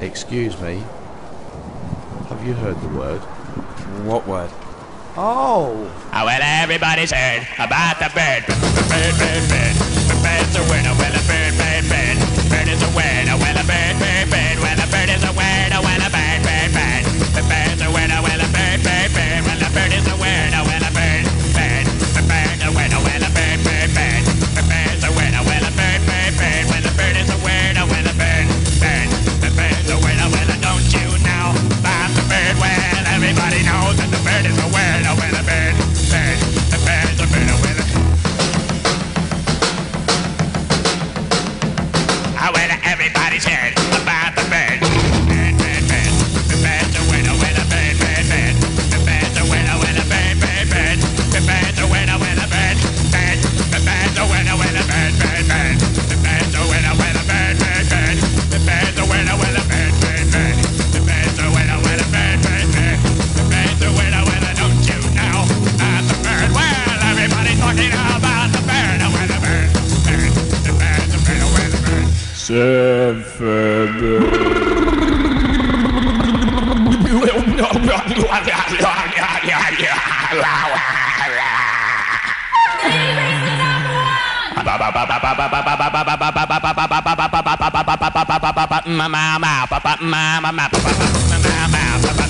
Excuse me. Have you heard the word? What word? Oh! Oh, well, everybody's heard about the bird. Bird, bird, bird. bird. The bird's a winner, winner. bird. Sevede. Mama, papa, mama, papa, mama, papa.